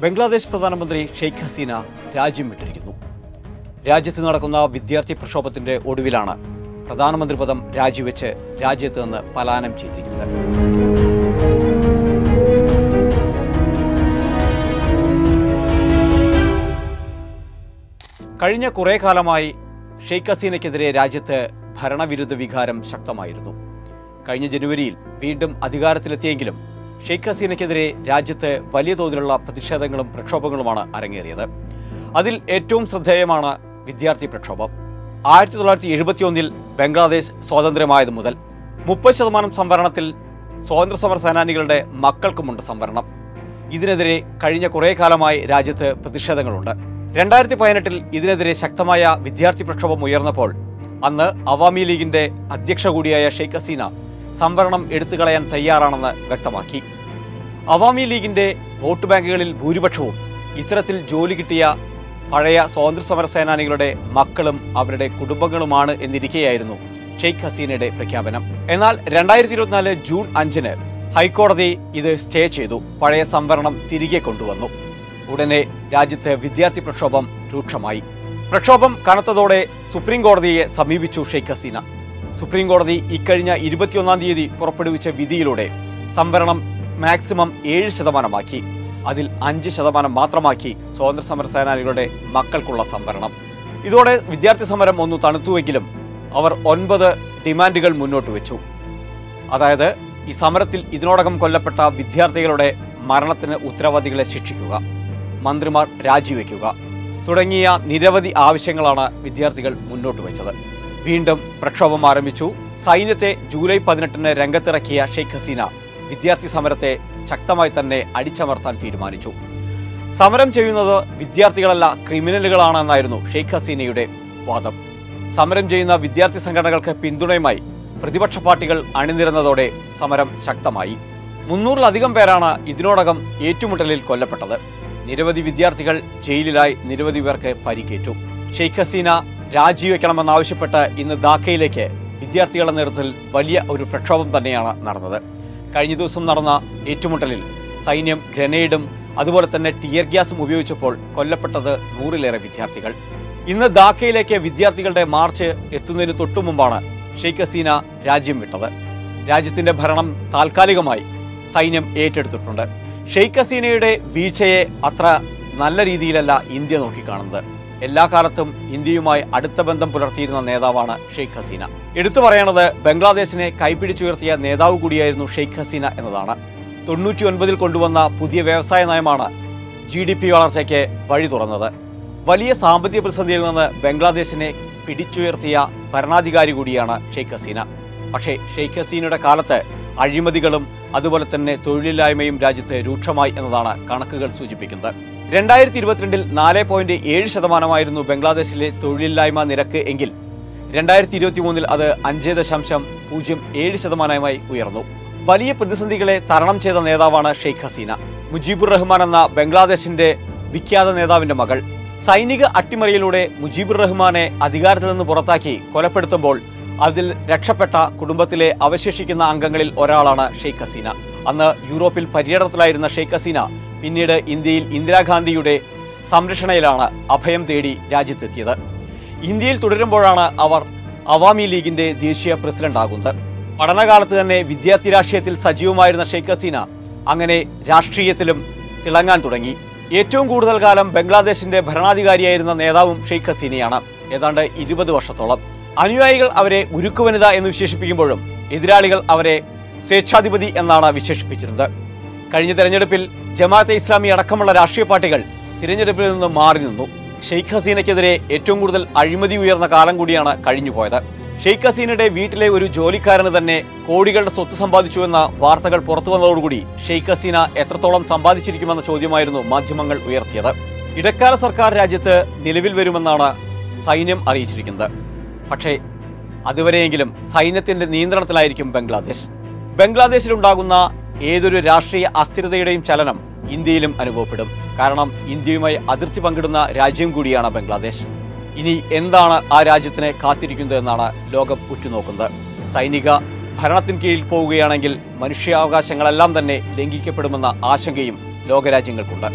ബംഗ്ലാദേശ് പ്രധാനമന്ത്രി ഷെയ്ഖ് ഹസീന രാജ്യം വിട്ടിരിക്കുന്നു. രാജ്യത്ത് നടക്കുന്ന വിദ്യാർത്ഥി പ്രക്ഷോഭത്തിന്റെ ഒടുവിലാണ് പ്രധാനമന്ത്രി പദം രാജിവെച്ച് രാജ്യത്ത് നിന്ന് പലായനം ചെയ്തിരിക്കുന്നത്. കഴിഞ്ഞ കുറേ കാലമായി ഷെയ്ഖ് ഹസീനയ്ക്കെതിരെ രാജ്യത്ത് ഭരണവിരുദ്ധ വികാരം ശക്തമായിരുന്നു. കഴിഞ്ഞ ജനുവരിയിൽ വീണ്ടും അധികാരത്തിലെത്തിയെങ്കിലും ഷെയ്ഖ് ഹസീനയ്ക്കെതിരെ രാജ്യത്ത് വലിയ തോതിലുള്ള പ്രതിഷേധങ്ങളും പ്രക്ഷോഭങ്ങളുമാണ് അരങ്ങേറിയത്. അതിൽ ഏറ്റവും ശ്രദ്ധേയമാണ് വിദ്യാർത്ഥി പ്രക്ഷോഭം. ആയിരത്തി തൊള്ളായിരത്തി എഴുപത്തിയൊന്നിൽ ബംഗ്ലാദേശ് സ്വാതന്ത്ര്യമായത് മുതൽ മുപ്പത് ശതമാനം സംവരണത്തിൽ സ്വാതന്ത്ര്യ സമര സേനാനികളുടെ മക്കൾക്കുമുണ്ട് സംവരണം. ഇതിനെതിരെ കഴിഞ്ഞ കുറേ കാലമായി രാജ്യത്ത് പ്രതിഷേധങ്ങളുണ്ട്. രണ്ടായിരത്തി പതിനെട്ടിൽ ഇതിനെതിരെ ശക്തമായ വിദ്യാർത്ഥി പ്രക്ഷോഭം ഉയർന്നപ്പോൾ അന്ന് അവാമി ലീഗിന്റെ അധ്യക്ഷ കൂടിയായ ഷെയ്ഖ് ഹസീന സംവരണം എടുത്തുകളയാൻ തയ്യാറാണെന്ന് വ്യക്തമാക്കി. അവാമി ലീഗിന്റെ വോട്ട് ബാങ്കുകളിൽ ഭൂരിപക്ഷവും ഇത്തരത്തിൽ ജോലി കിട്ടിയ പഴയ സ്വാതന്ത്ര്യ സമര സേനാനികളുടെ മക്കളും അവരുടെ കുടുംബങ്ങളുമാണ് എന്നിരിക്കെയായിരുന്നു ഷെയ്ഖ് ഹസീനയുടെ പ്രഖ്യാപനം. എന്നാൽ രണ്ടായിരത്തി ഇരുപത്തിനാല് ജൂൺ അഞ്ചിന് ഹൈക്കോടതി ഇത് സ്റ്റേ ചെയ്തു. പഴയ സംവരണം തിരികെ കൊണ്ടുവന്നു. ഉടനെ രാജ്യത്തെ വിദ്യാർത്ഥി പ്രക്ഷോഭം രൂക്ഷമായി. പ്രക്ഷോഭം കനത്തതോടെ സുപ്രീം കോടതിയെ സമീപിച്ചു ഷെയ്ഖ് ഹസീന. സുപ്രീം കോടതി ഇക്കഴിഞ്ഞ ഇരുപത്തിയൊന്നാം തീയതി പുറപ്പെടുവിച്ച വിധിയിലൂടെ സംവരണം മാക്സിമം ഏഴ് ശതമാനമാക്കി. അതിൽ അഞ്ച് ശതമാനം മാത്രമാക്കി സ്വാതന്ത്ര്യ സമര സേനാനികളുടെ മക്കൾക്കുള്ള സംവരണം. ഇതോടെ വിദ്യാർത്ഥി സമരം ഒന്ന് തണുത്തുവെങ്കിലും അവർ ഒൻപത് ഡിമാൻഡുകൾ മുന്നോട്ട് വെച്ചു. അതായത് ഈ സമരത്തിൽ ഇതിനോടകം കൊല്ലപ്പെട്ട വിദ്യാർത്ഥികളുടെ മരണത്തിന് ഉത്തരവാദികളെ ശിക്ഷിക്കുക മന്ത്രിമാർ രാജിവെക്കുക തുടങ്ങിയ നിരവധി ആവശ്യങ്ങളാണ് വിദ്യാർത്ഥികൾ മുന്നോട്ട് വെച്ചത്. വീണ്ടും പ്രക്ഷോഭം ആരംഭിച്ചു. സൈന്യത്തെ ജൂലൈ പതിനെട്ടിന് രംഗത്തിറക്കിയ ഷെയ്ഖ് ഹസീന വിദ്യാർത്ഥി സമരത്തെ ശക്തമായി തന്നെ അടിച്ചമർത്താൻ തീരുമാനിച്ചു. സമരം ചെയ്യുന്നത് വിദ്യാർത്ഥികളല്ല ക്രിമിനലുകളാണെന്നായിരുന്നു ഷെയ്ഖ് ഹസീനയുടെ വാദം. സമരം ചെയ്യുന്ന വിദ്യാർത്ഥി സംഘടനകൾക്ക് പിന്തുണയുമായി പ്രതിപക്ഷ പാർട്ടികൾ അണിനിരന്നതോടെ സമരം ശക്തമായി. മുന്നൂറിലധികം പേരാണ് ഇതിനോടകം ഏറ്റുമുട്ടലിൽ കൊല്ലപ്പെട്ടത്. നിരവധി വിദ്യാർത്ഥികൾ ജയിലിലായി നിരവധി പേർക്ക് പരിക്കേറ്റു. ഷെയ്ഖ് ഹസീന രാജിവെക്കണമെന്നാവശ്യപ്പെട്ട് ഇന്ന് ധാക്കയിലേക്ക് വിദ്യാർത്ഥികളുടെ നേതൃത്വത്തിൽ വലിയ ഒരു പ്രക്ഷോഭം തന്നെയാണ് നടന്നത്. കഴിഞ്ഞ ദിവസം നടന്ന ഏറ്റുമുട്ടലിൽ സൈന്യം ഗ്രനേഡും അതുപോലെ തന്നെ ടിയർ ഗ്യാസും ഉപയോഗിച്ചപ്പോൾ കൊല്ലപ്പെട്ടത് നൂറിലേറെ വിദ്യാർത്ഥികൾ. ഇന്ന് ധാക്കയിലേക്ക് വിദ്യാർത്ഥികളുടെ മാർച്ച് എത്തുന്നതിന് തൊട്ടു മുമ്പാണ് ഷെയ്ഖ് ഹസീന രാജ്യം വിട്ടത്. രാജ്യത്തിന്റെ ഭരണം താൽക്കാലികമായി സൈന്യം ഏറ്റെടുത്തിട്ടുണ്ട്. ഷെയ്ഖ് ഹസീനയുടെ വീഴ്ചയെ അത്ര നല്ല രീതിയിലല്ല ഇന്ത്യ നോക്കിക്കാണുന്നത്. എല്ലാ കാലത്തും ഇന്ത്യയുമായി അടുത്ത ബന്ധം പുലർത്തിയിരുന്ന നേതാവാണ് ഷെയ്ഖ് ഹസീന. എടുത്തു പറയണത് ബംഗ്ലാദേശിനെ കൈപ്പിടിച്ചുയർത്തിയ നേതാവ് കൂടിയായിരുന്നു ഷെയ്ഖ് ഹസീന എന്നതാണ്. തൊണ്ണൂറ്റി ഒൻപതിൽ കൊണ്ടുവന്ന പുതിയ വ്യവസായ നയമാണ് ജി ഡി പി വളർച്ചയ്ക്ക് വഴി തുറന്നത്. വലിയ സാമ്പത്തിക പ്രതിസന്ധിയിൽ നിന്ന് ബംഗ്ലാദേശിനെ പിടിച്ചുയർത്തിയ ഭരണാധികാരി കൂടിയാണ് ഷെയ്ഖ് ഹസീന. പക്ഷേ ഷെയ്ഖ് ഹസീനയുടെ കാലത്ത് അഴിമതികളും അതുപോലെ തന്നെ തൊഴിലില്ലായ്മയും രാജ്യത്ത് രൂക്ഷമായി എന്നതാണ് കണക്കുകൾ സൂചിപ്പിക്കുന്നത്. രണ്ടായിരത്തി ഇരുപത്തിരണ്ടിൽ നാല് പോയിന്റ് ഏഴ് ശതമാനമായിരുന്നു ബംഗ്ലാദേശിലെ തൊഴിലില്ലായ്മ നിരക്ക് എങ്കിൽ രണ്ടായിരത്തി ഇരുപത്തി മൂന്നിൽ അത് അഞ്ച് ദശാംശം പൂജ്യം ഏഴ് ശതമാനമായി ഉയർന്നു. വലിയ പ്രതിസന്ധികളെ തരണം ചെയ്ത നേതാവാണ് ഷെയ്ഖ് ഹസീന. മുജീബുർ റഹ്മാൻ എന്ന ബംഗ്ലാദേശിന്റെ വിഖ്യാത നേതാവിന്റെ മകൾ. സൈനിക അട്ടിമറിയിലൂടെ മുജീബുർ റഹ്മാനെ അധികാരത്തിൽ നിന്ന് പുറത്താക്കി കൊലപ്പെടുത്തുമ്പോൾ അതിൽ രക്ഷപ്പെട്ട കുടുംബത്തിലെ അവശേഷിക്കുന്ന അംഗങ്ങളിൽ ഒരാളാണ് ഷെയ്ഖ് ഹസീന. അന്ന് യൂറോപ്പിൽ പര്യടനത്തിലായിരുന്ന ഷെയ്ഖ് ഹസീന പിന്നീട് ഇന്ത്യയിൽ ഇന്ദിരാഗാന്ധിയുടെ സംരക്ഷണയിലാണ് അഭയം തേടി രാജ്യത്തെത്തിയത്. ഇന്ത്യയിൽ തുടരുമ്പോഴാണ് അവർ അവാമി ലീഗിന്റെ ദേശീയ പ്രസിഡന്റ് ആകുന്നത്. പഠനകാലത്ത് തന്നെ വിദ്യാർത്ഥി രാഷ്ട്രീയത്തിൽ സജീവമായിരുന്ന ഷെയ്ഖ് ഹസീന അങ്ങനെ രാഷ്ട്രീയത്തിലും തിളങ്ങാൻ തുടങ്ങി. ഏറ്റവും കൂടുതൽ കാലം ബംഗ്ലാദേശിന്റെ ഭരണാധികാരിയായിരുന്ന നേതാവും ഷെയ്ഖ് ഹസീനയാണ്. ഏതാണ്ട് ഇരുപത് വർഷത്തോളം. അനുയായികൾ അവരെ ഉരുക്കുവനിത എന്ന് വിശേഷിപ്പിക്കുമ്പോഴും എതിരാളികൾ അവരെ സ്വേച്ഛാധിപതി എന്നാണ് വിശേഷിപ്പിച്ചിരുന്നത്. കഴിഞ്ഞ തെരഞ്ഞെടുപ്പിൽ ജമാഅത്തെ ഇസ്ലാമി അടക്കമുള്ള രാഷ്ട്രീയ പാർട്ടികൾ തിരഞ്ഞെടുപ്പിൽ നിന്ന് മാറി നിന്നു. ഷെയ്ഖ് ഹസീനയ്ക്കെതിരെ ഏറ്റവും കൂടുതൽ അഴിമതി ഉയർന്ന കാലം കൂടിയാണ് കഴിഞ്ഞുപോയത്. ഷെയ്ഖ് ഹസീനയുടെ വീട്ടിലെ ഒരു ജോലിക്കാരന് തന്നെ കോടികളുടെ സ്വത്ത് സമ്പാദിച്ചുവെന്ന വാർത്തകൾ പുറത്തു വന്നതോടുകൂടി ഷെയ്ഖ് ഹസീന എത്രത്തോളം സമ്പാദിച്ചിരിക്കുമെന്ന ചോദ്യമായിരുന്നു മാധ്യമങ്ങൾ ഉയർത്തിയത്. ഇടക്കാല സർക്കാർ രാജ്യത്ത് നിലവിൽ വരുമെന്നാണ് സൈന്യം അറിയിച്ചിരിക്കുന്നത്. പക്ഷേ അതുവരെയെങ്കിലും സൈന്യത്തിന്റെ നിയന്ത്രണത്തിലായിരിക്കും ബംഗ്ലാദേശ്. ബംഗ്ലാദേശിലുണ്ടാകുന്ന ഏതൊരു രാഷ്ട്രീയ അസ്ഥിരതയുടെയും ചലനം ഇന്ത്യയിലും അനുഭവപ്പെടും. കാരണം ഇന്ത്യയുമായി അതിർത്തി പങ്കിടുന്ന രാജ്യം കൂടിയാണ് ബംഗ്ലാദേശ്. ഇനി എന്താണ് ആ രാജ്യത്തിനെ കാത്തിരിക്കുന്നത് എന്നാണ് ലോകം ഉറ്റുനോക്കുന്നത്. സൈനിക ഭരണത്തിന് കീഴിൽ പോവുകയാണെങ്കിൽ മനുഷ്യാവകാശങ്ങളെല്ലാം തന്നെ ലംഘിക്കപ്പെടുമെന്ന ആശങ്കയും ലോകരാജ്യങ്ങൾക്കുണ്ട്.